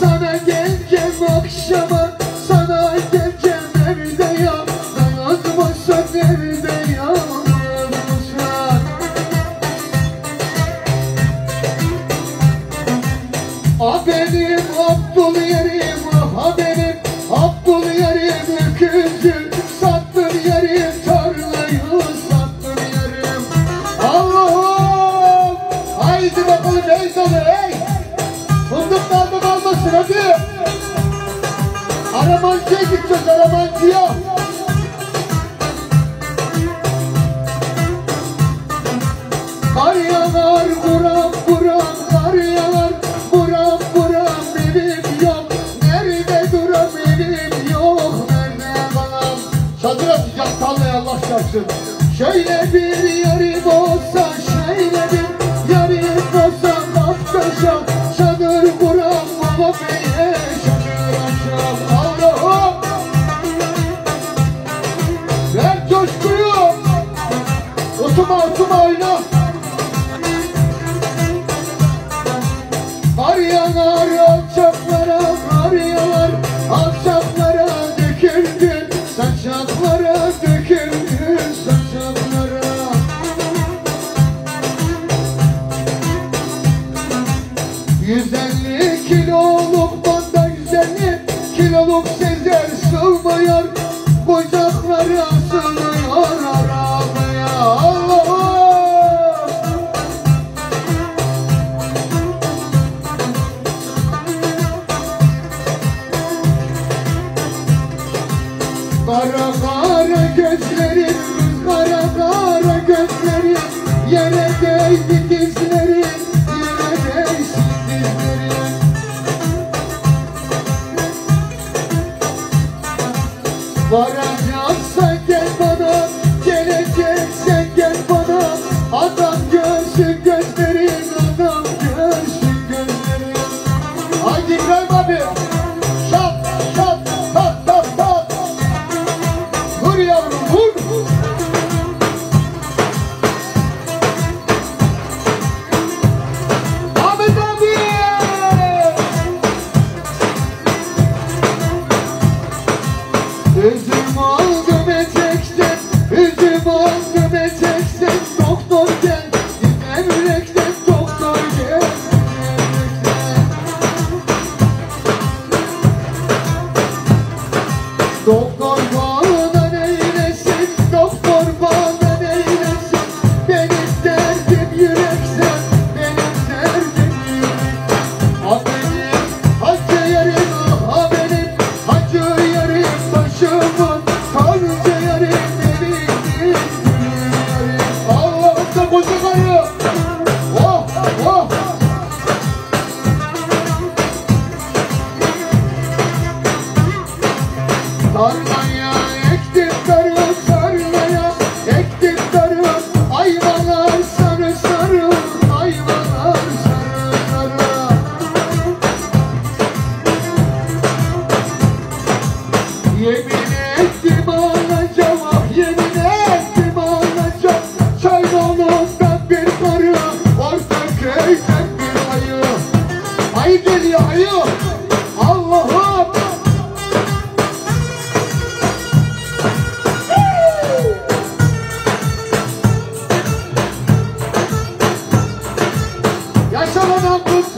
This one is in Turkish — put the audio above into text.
Sana geleceğim akşama sana geleceğim evde ya? Dayanmasan evde yalnızmasan Ah benim Abdul yerim benim Abdul yerim öküzü Sattın yerim tarlayı sattın yerim. Allah'ım Haydi bakalım ey dolu ey hadi. Aramancıya gideceğiz aramancıya. Kar yağar buram buram Kar buram buram Evim yok. Nerede duram evim yok? Nerede kalam Çadır atacağım tarlaya Allah çarpsın Şöyle bir yarim olsa Otuma otuma oyna. Kar yağar alçaklara, Kara kara gözlerin, kara kara gözlerin Yere değdi dizlerin, yere değsin dizlerin. Varacaksan Koca karı Oh oh Tarlaya ektim darı, tarlaya ektim darı Ayvalar sarı sarı, sarı sarı. Yemin karı, Ortaköy'den bir ayı. Ayı geliyor ayı. Allah'ım. Yaşa lan Hakkı!